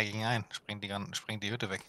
3 gegen ein, Springt die, springt die Hütte weg.